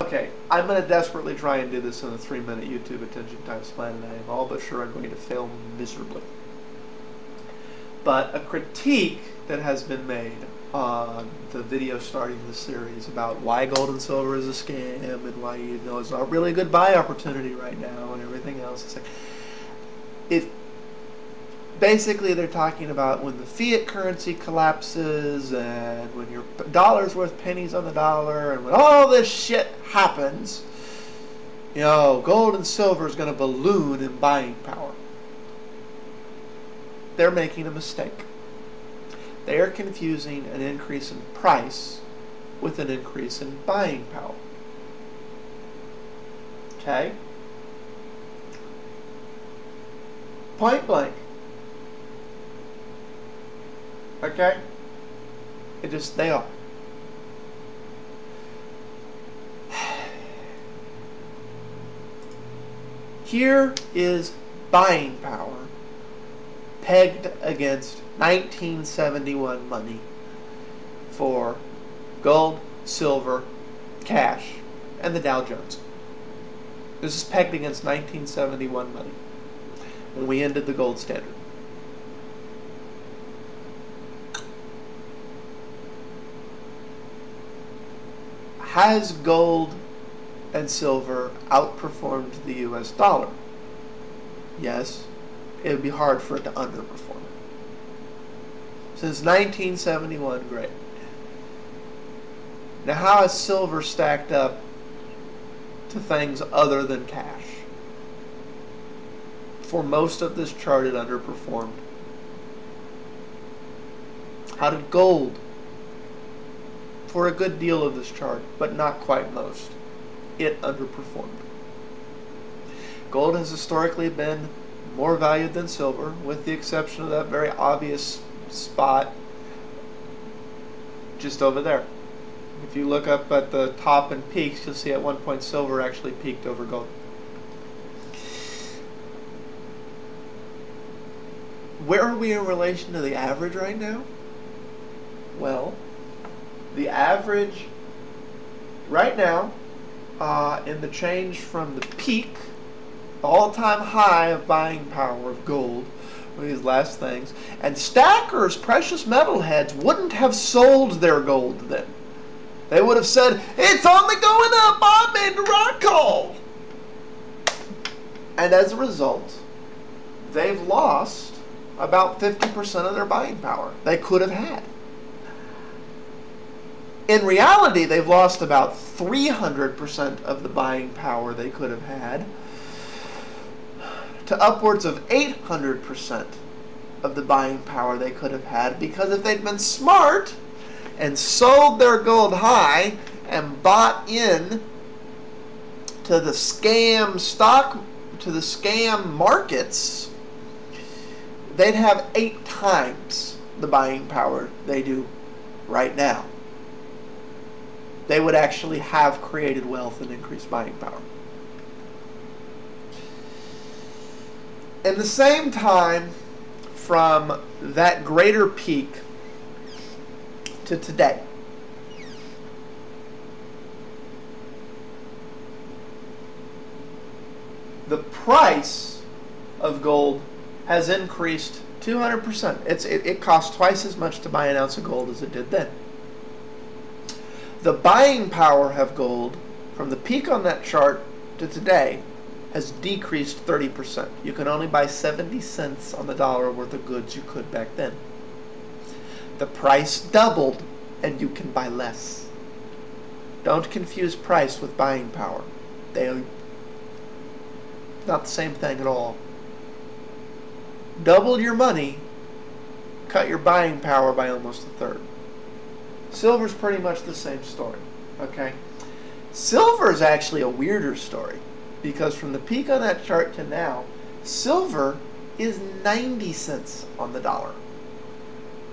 Okay, I'm going to desperately try and do this in a three minute YouTube attention time span, and I am all but sure I'm going to fail miserably. But a critique that has been made on the video starting the series about why gold and silver is a scam and why you know it's not really a good buy opportunity right now and everything else. It's like, if basically they're talking about when the fiat currency collapses and when your dollar's worth pennies on the dollar and when all this shit happens, you know, gold and silver is going to balloon in buying power. They're making a mistake. They are confusing an increase in price with an increase in buying power. Okay? Point blank. Okay? It just, they are. Here is buying power pegged against 1971 money for gold, silver, cash, and the Dow Jones. This is pegged against 1971 money when we ended the gold standard. Has gold and silver outperformed the US dollar? Yes. It would be hard for it to underperform. Since 1971, great. Now, how has silver stacked up to things other than cash? For most of this chart, it underperformed. How did gold? For a good deal of this chart, but not quite most. It underperformed. Gold has historically been more valued than silver, with the exception of that very obvious spot just over there. If you look up at the top and peaks, you'll see at one point silver actually peaked over gold. Where are we in relation to the average right now? Well, the average right now uh, in the change from the peak all-time high of buying power of gold these last things and stackers precious metal heads wouldn't have sold their gold then. They would have said it's only going up i made the right call and as a result they've lost about 50% of their buying power. They could have had in reality they've lost about 300% of the buying power they could have had to upwards of 800% of the buying power they could have had because if they'd been smart and sold their gold high and bought in to the scam stock to the scam markets they'd have eight times the buying power they do right now they would actually have created wealth and increased buying power in the same time, from that greater peak to today, the price of gold has increased 200%. It's, it, it costs twice as much to buy an ounce of gold as it did then. The buying power of gold from the peak on that chart to today has decreased 30%. You can only buy 70 cents on the dollar worth of goods you could back then. The price doubled and you can buy less. Don't confuse price with buying power. They are not the same thing at all. Double your money, cut your buying power by almost a third. Silver's pretty much the same story, okay? Silver is actually a weirder story because from the peak on that chart to now, silver is 90 cents on the dollar.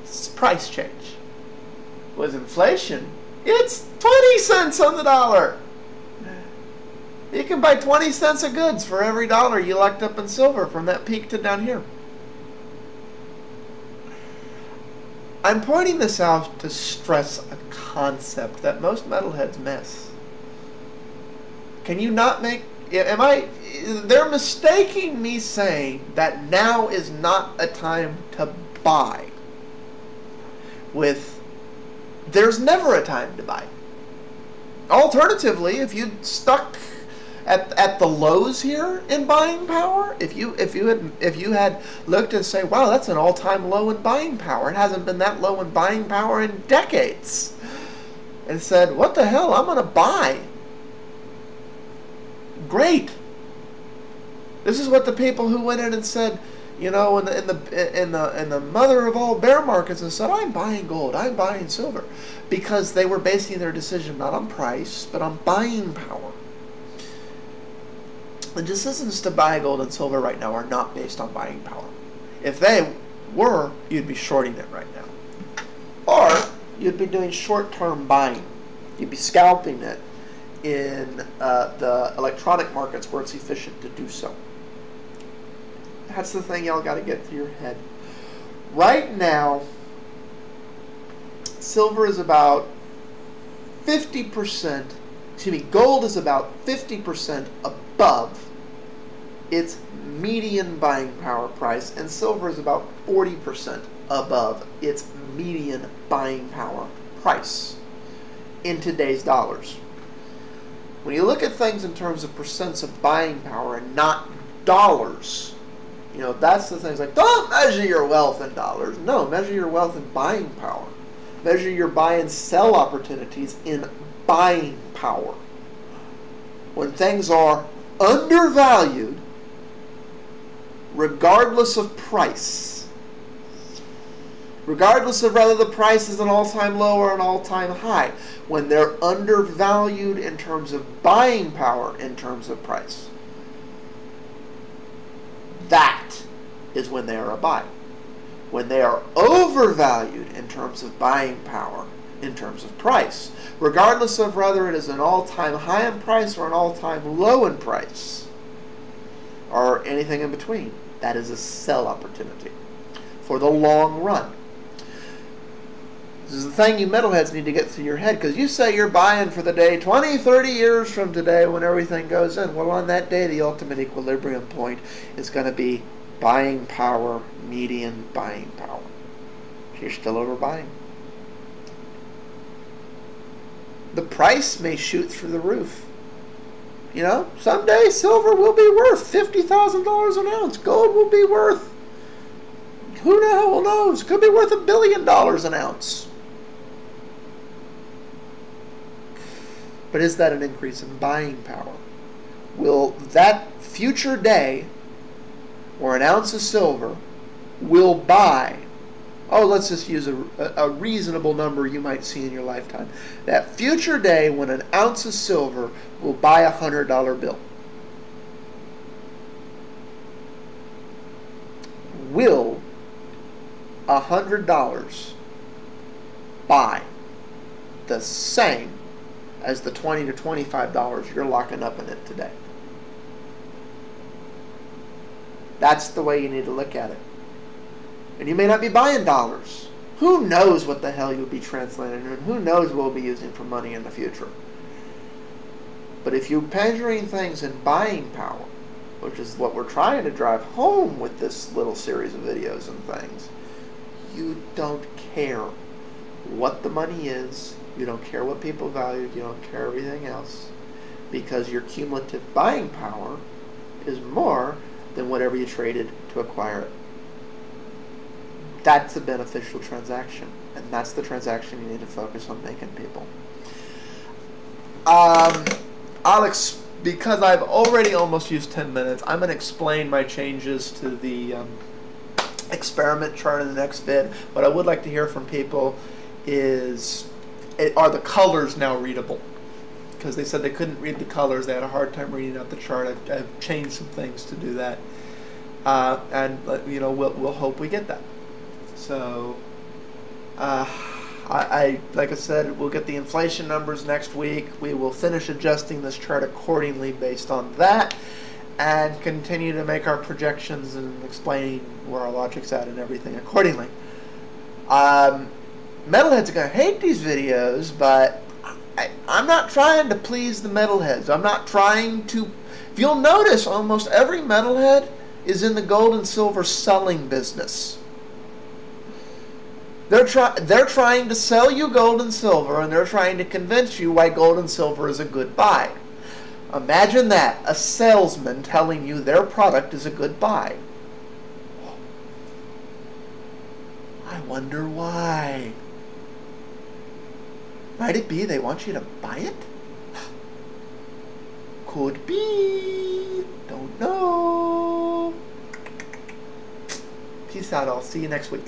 It's price change. With inflation, it's 20 cents on the dollar. You can buy 20 cents of goods for every dollar you locked up in silver from that peak to down here. I'm pointing this out to stress a concept that most metalheads miss. Can you not make? Am I? They're mistaking me saying that now is not a time to buy. With there's never a time to buy. Alternatively, if you stuck at, at the lows here in buying power, if you if you had if you had looked and say, wow, that's an all-time low in buying power. It hasn't been that low in buying power in decades. And said, what the hell? I'm going to buy. Great. This is what the people who went in and said, you know, in the in the in the in the mother of all bear markets and said, I'm buying gold, I'm buying silver, because they were basing their decision not on price but on buying power. The decisions to buy gold and silver right now are not based on buying power. If they were, you'd be shorting it right now. Or you'd be doing short-term buying. You'd be scalping it in uh, the electronic markets where it's efficient to do so. That's the thing y'all got to get through your head. Right now, silver is about 50%, excuse me, gold is about 50% above its median buying power price, and silver is about 40% above its median buying power price in today's dollars. When you look at things in terms of percents of buying power and not dollars, you know, that's the things like, don't measure your wealth in dollars. No, measure your wealth in buying power. Measure your buy and sell opportunities in buying power. When things are undervalued, regardless of price. Regardless of whether the price is an all-time low or an all-time high. When they're undervalued in terms of buying power in terms of price. That is when they are a buy. When they are overvalued in terms of buying power, in terms of price, regardless of whether it is an all-time high in price or an all-time low in price, or anything in between. That is a sell opportunity for the long run. This is the thing you metalheads need to get through your head because you say you're buying for the day 20, 30 years from today when everything goes in. Well, on that day, the ultimate equilibrium point is going to be buying power, median buying power. You're still overbuying. The price may shoot through the roof. You know, someday silver will be worth $50,000 an ounce. Gold will be worth, who the hell knows, could be worth a billion dollars an ounce. But is that an increase in buying power? Will that future day where an ounce of silver will buy oh, let's just use a, a, reasonable number you might see in your lifetime. That future day when an ounce of silver will buy a hundred dollar bill. Will a hundred dollars buy the same as the twenty to twenty-five dollars you're locking up in it today? That's the way you need to look at it. And you may not be buying dollars. Who knows what the hell you'll be translating and who knows what we'll be using for money in the future. But if you're measuring things in buying power, which is what we're trying to drive home with this little series of videos and things, you don't care what the money is, you don't care what people value, you don't care everything else, because your cumulative buying power is more than whatever you traded to acquire it that's a beneficial transaction. And that's the transaction you need to focus on making people. Um, Alex, because I've already almost used 10 minutes, I'm going to explain my changes to the um, experiment chart in the next vid. What I would like to hear from people is, are the colors now readable? Because they said they couldn't read the colors. They had a hard time reading out the chart. I've, I've changed some things to do that. Uh, and, you know, we'll, we'll hope we get that. So, uh, I, I, like I said, we'll get the inflation numbers next week. We will finish adjusting this chart accordingly based on that, and continue to make our projections and explaining where our logic's at and everything accordingly. Um, metalheads are gonna hate these videos, but I, I'm not trying to please the metalheads. I'm not trying to. If you'll notice, almost every metalhead is in the gold and silver selling business. They're, try, they're trying to sell you gold and silver, and they're trying to convince you why gold and silver is a good buy. Imagine that a salesman telling you their product is a good buy. I wonder why. Might it be they want you to buy it? Could be. Don't know. Peace out, I'll see you next week.